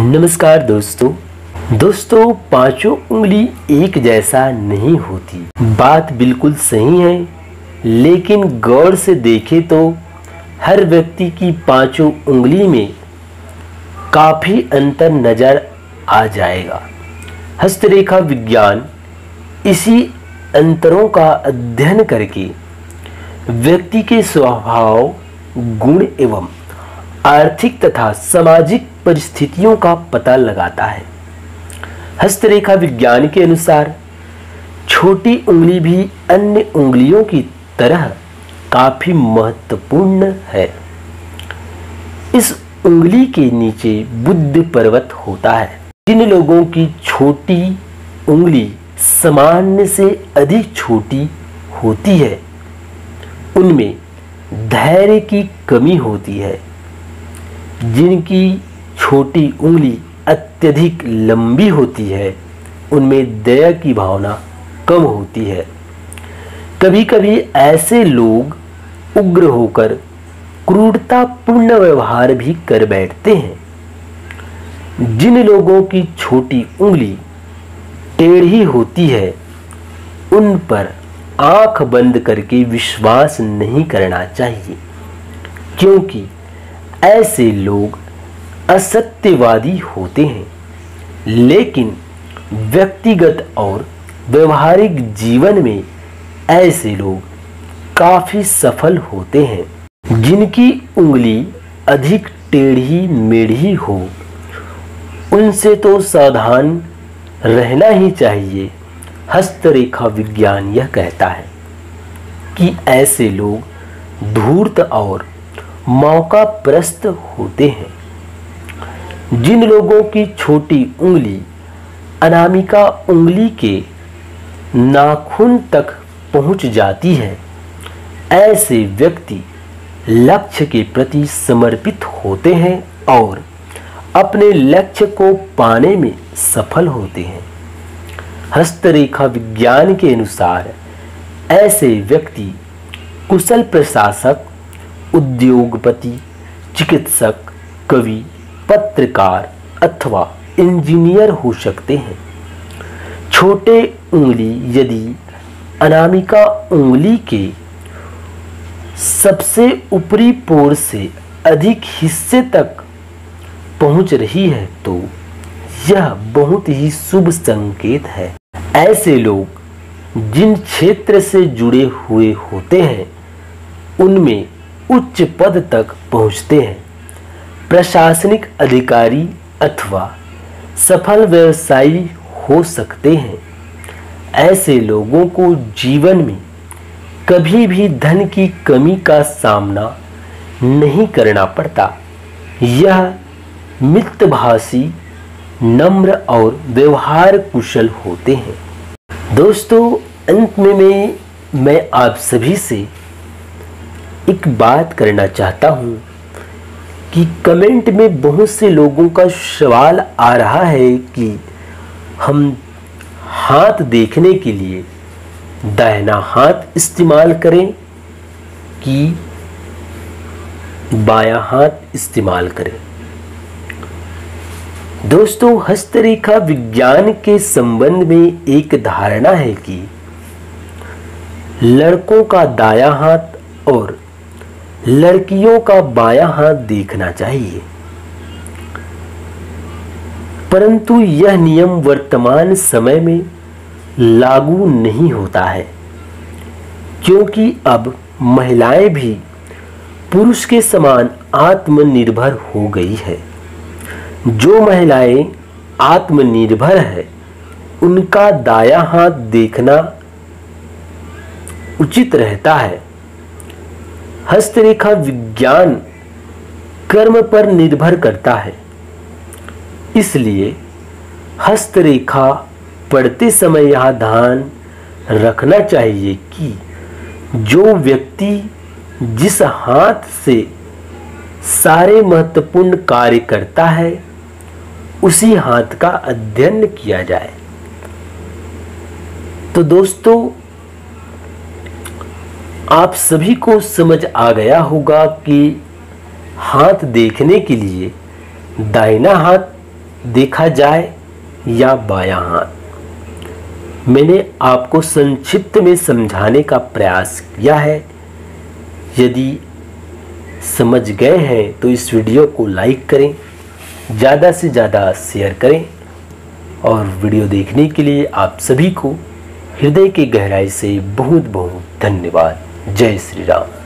नमस्कार दोस्तों। दोस्तों, पाँचों उंगली एक जैसा नहीं होती। बात बिल्कुल सही है, लेकिन गौर से देखे तो हर व्यक्ति की पाँचों उंगली में काफ़ी अंतर नज़र आ जाएगा। हस्तरेखा विज्ञान इसी अंतरों का अध्ययन करके व्यक्ति के स्वभाव, गुण एवं आर्थिक तथा सामाजिक परिस्थितियों का पता लगाता है। हस्तरेखा विज्ञान के अनुसार, छोटी उंगली भी अन्य उंगलियों की तरह काफ़ी महत्वपूर्ण है। इस उंगली के नीचे बुद्ध पर्वत होता है। जिन लोगों की छोटी उंगली सामान्य से अधिक छोटी होती है, उनमें धैर्य की कमी होती है। जिनकी छोटी उंगली अत्यधिक लंबी होती है, उनमें दया की भावना कम होती है। कभी कभी ऐसे लोग उग्र होकर क्रूरतापूर्ण व्यवहार भी कर बैठते हैं। जिन लोगों की छोटी उंगली टेढ़ी होती है, उन पर आँख बंद करके विश्वास नहीं करना चाहिए, क्योंकि ऐसे लोग असत्यवादी होते हैं। लेकिन व्यक्तिगत और व्यवहारिक जीवन में ऐसे लोग काफ़ी सफल होते हैं। जिनकी उंगली अधिक टेढ़ी मेढ़ी हो, उनसे तो सावधान रहना ही चाहिए, हस्तरेखा विज्ञान यह कहता है कि ऐसे लोग धूर्त और मौका प्रस्त होते हैं। जिन लोगों की छोटी उंगली अनामिका उंगली के नाखून तक पहुँच जाती है, ऐसे व्यक्ति लक्ष्य के प्रति समर्पित होते हैं और अपने लक्ष्य को पाने में सफल होते हैं। हस्तरेखा विज्ञान के अनुसार ऐसे व्यक्ति कुशल प्रशासक, उद्योगपति, चिकित्सक, कवि पत्रकार अथवा इंजीनियर हो सकते हैं। छोटे उंगली यदि अनामिका उंगली के सबसे ऊपरी पोर से अधिक हिस्से तक पहुँच रही है तो यह बहुत ही शुभ संकेत है। ऐसे लोग जिन क्षेत्र से जुड़े हुए होते हैं, उनमें उच्च पद तक पहुँचते हैं। प्रशासनिक अधिकारी अथवा सफल व्यवसायी हो सकते हैं। ऐसे लोगों को जीवन में कभी भी धन की कमी का सामना नहीं करना पड़ता। यह मितभाषी, नम्र और व्यवहार कुशल होते हैं। दोस्तों, अंत में मैं मैं आप सभी से एक बात करना चाहता हूँ। कि कमेंट में बहुत से लोगों का सवाल आ रहा है कि हम हाथ देखने के लिए दाहिना हाथ इस्तेमाल करें कि बाया हाथ इस्तेमाल करें। दोस्तों, हस्तरेखा विज्ञान के संबंध में एक धारणा है कि लड़कों का दाया हाथ और लड़कियों का बायां हाथ देखना चाहिए। परंतु यह नियम वर्तमान समय में लागू नहीं होता है, क्योंकि अब महिलाएँ भी पुरुष के समान आत्मनिर्भर हो गई है। जो महिलाएँ आत्मनिर्भर है, उनका दाया हाथ देखना उचित रहता है। हस्तरेखा विज्ञान कर्म पर निर्भर करता है। इसलिए हस्तरेखा पढ़ते समय यह ध्यान रखना चाहिए कि जो व्यक्ति जिस हाथ से सारे महत्वपूर्ण कार्य करता है, उसी हाथ का अध्ययन किया जाए। तो दोस्तों आप सभी को समझ आ गया होगा कि हाथ देखने के लिए दाहिना हाथ देखा जाए या बायां हाथ। मैंने आपको संक्षिप्त में समझाने का प्रयास किया है। यदि समझ गए हैं तो इस वीडियो को लाइक करें, ज़्यादा से ज़्यादा शेयर करें और वीडियो देखने के लिए आप सभी को हृदय की गहराई से बहुत बहुत धन्यवाद। जय श्री राम।